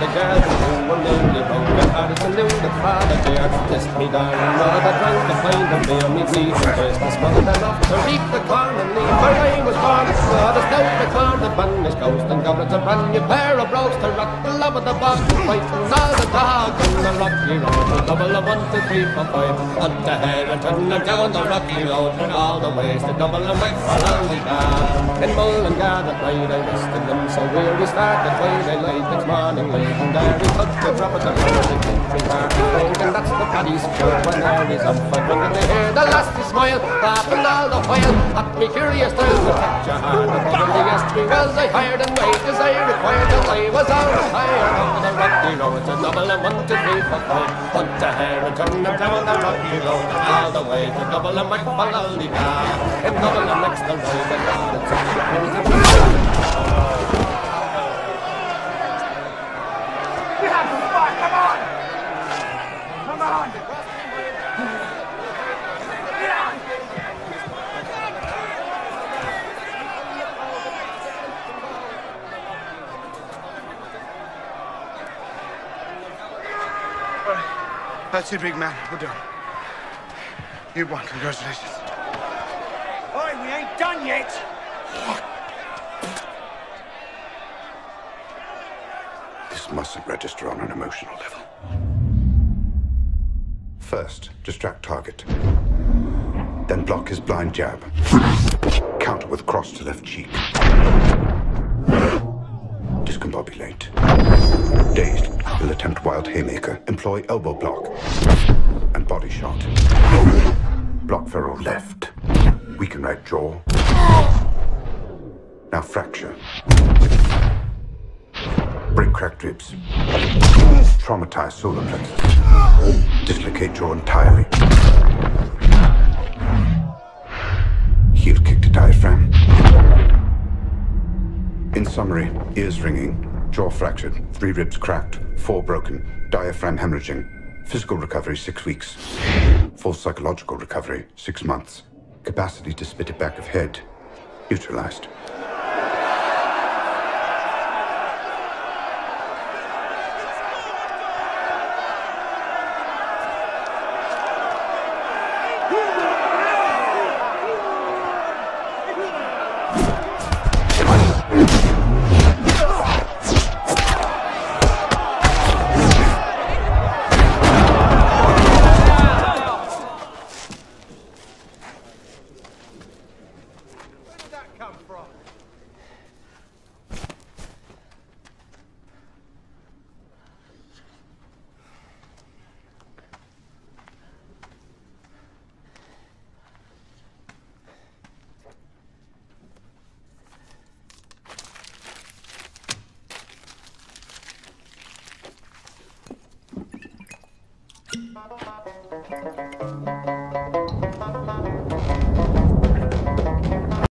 the girl who wondered about the afternoon, the father dear Test me down, mother drunk to find a meal me see The first was small off to reap the corn and the her was born So the stout the corn, the bunnish ghost and goblins a brand new pair of brogues To rock the love of the box, fighting all the dog on the rocky road, the double of one, two, three, four, five Up the hair and turn her down the rocky road And all the ways to Dublin back along the down in Mullingar that night I rested them. So weary started by daylight next morning late and there we took the drop of the that's the when there is up. I wanted to hear the lassie smile, laughing all the while. At me curious to catch a heart. The probably asked me was I hired and wait as I required till I was all retired. Over the rocky road to Dublin one, two, three, four, five. Hunt the hare and turn them down the rocky road all the way to Dublin Aldigar. In Dublin next the road and all the That's it, big man. We're done. You won. Congratulations. Oi, we ain't done yet. This mustn't register on an emotional level. First, distract target. Then block his blind jab. Counter with cross to left cheek. Discombobulate. Dazed, will attempt wild haymaker. Employ elbow block. And body shot. Block feral left. Weaken right jaw. Now fracture. Break cracked ribs. Traumatize solar plexus. Dislocate jaw entirely. Heel kick to diaphragm. In summary, ears ringing, jaw fractured, three ribs cracked, four broken, diaphragm hemorrhaging. Physical recovery, six weeks. Full psychological recovery, six months. Capacity to spit it back of head, neutralized.